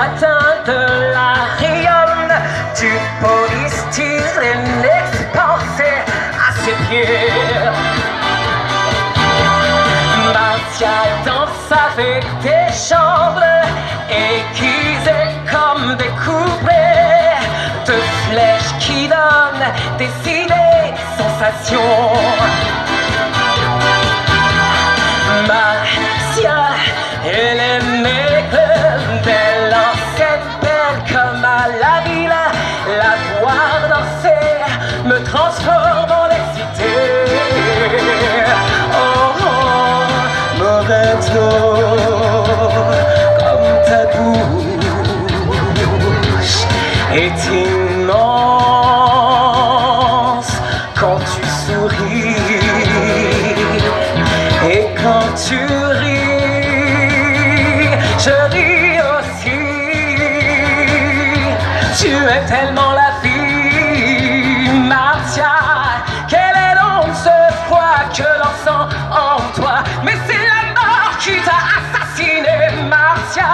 satin de la rayonne du polystyrène expansé à ses pieds. Martia danse avec des jambes aiguisées comme des courbées de flèches qui donnent des idées, sensations. Est immense quand tu souris. Et quand tu ris, je ris aussi. Tu es tellement la vie, Martia. Quel est donc ce froid que l'on sent en toi? Mais c'est la mort qui t'a assassiné, Martia.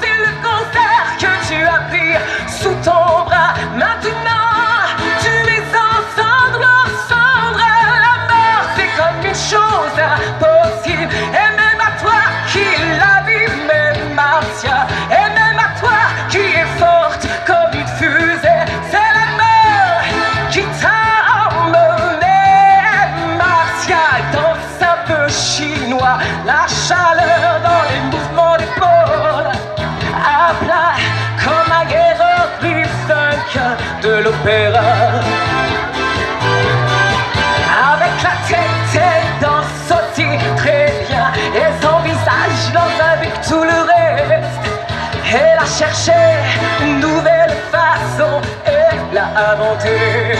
C'est le cancer que tu as pris sous ton bras. Maintenant, Comme un guerrero du funk de l'opéra. Avec la tête, elle danse aussi très bien Et son visage danse avec tout le reste Elle a cherché une nouvelle façon Et l'a inventée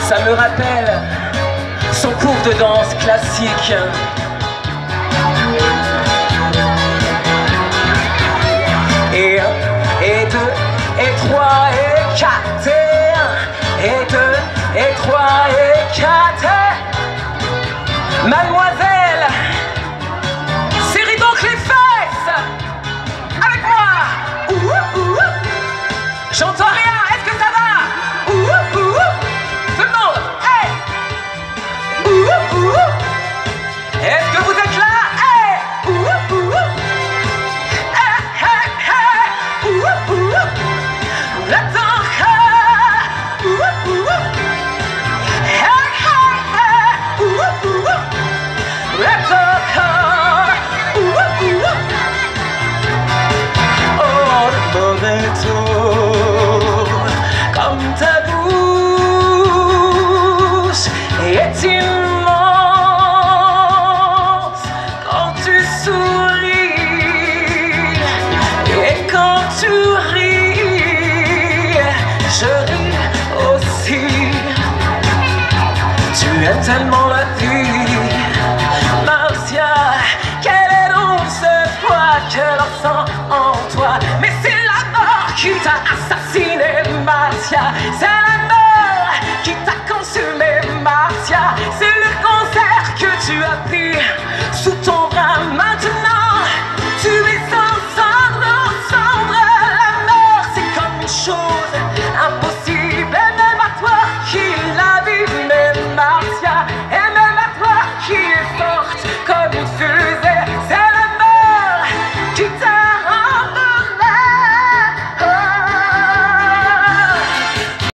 ça me rappelle son cours de danse classique. Et un, et deux, et trois, et quatre, et et deux, et trois, et quatre. Mademoiselle, aussi. Tu aimes tellement la vie, Marcia. Quel est donc ce poids que l'on sent